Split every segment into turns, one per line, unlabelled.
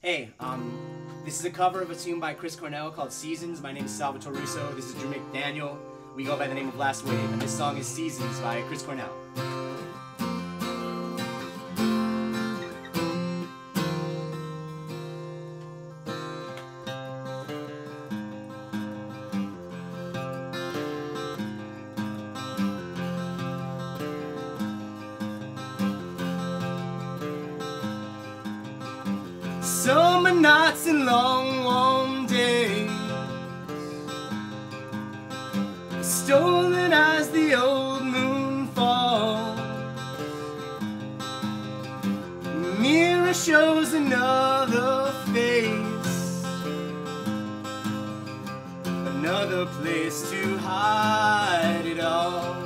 Hey, um, this is a cover of a tune by Chris Cornell called Seasons. My name is Salvatore Russo. This is Drew McDaniel. We go by the name of Last Wave, and this song is Seasons by Chris Cornell. Summer nights and long warm days. Stolen as the old moon falls. Mirror shows another face. Another place to hide it all.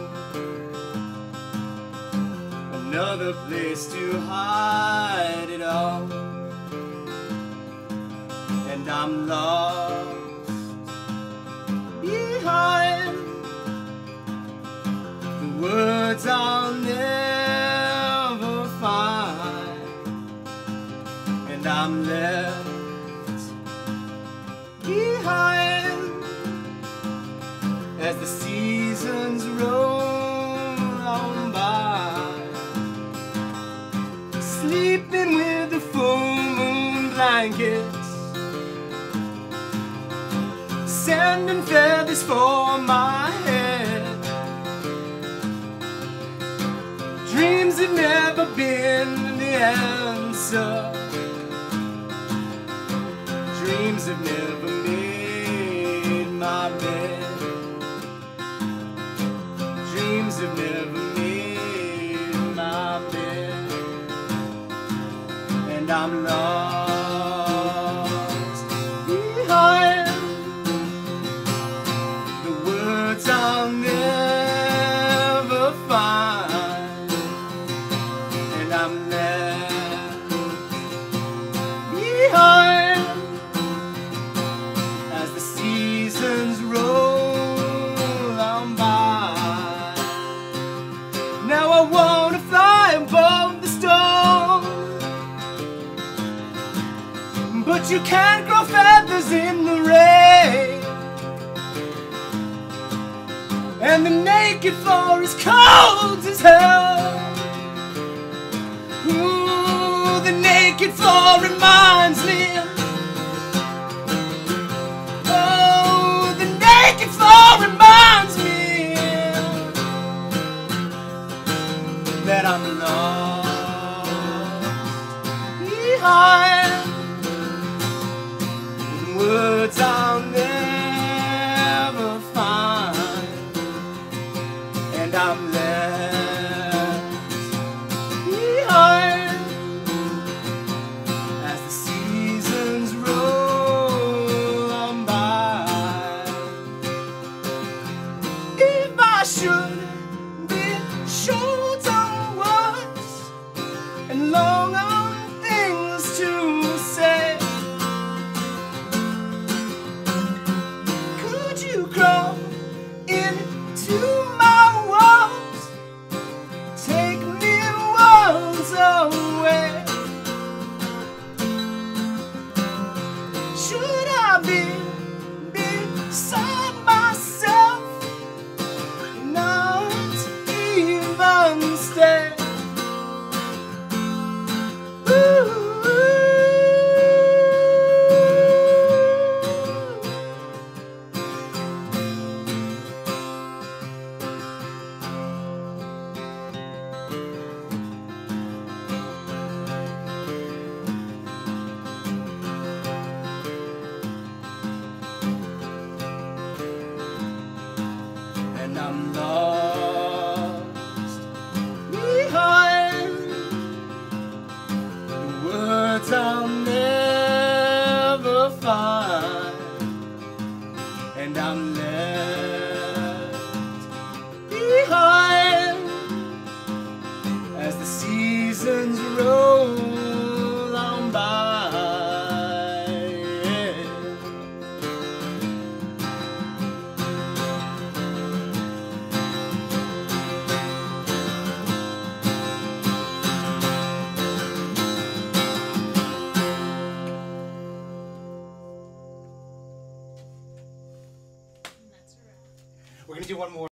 Another place to hide it all and I'm lost behind. The words I'll never find, and I'm left behind. As the seasons roll on by, sleeping with the full moon blankets sand and feathers for my head. Dreams have never been the answer. Dreams have never made my bed. Dreams have never Now I wanna fly above the storm. But you can't grow feathers in the rain and the naked floor is cold as hell. Ooh, the naked floor reminds me. That I'm lost behind words I'll never find. And I'm left. Behind as the seasons roll on by. If I should I'm lost behind. The words I'll never find, and I'm Gonna do one more.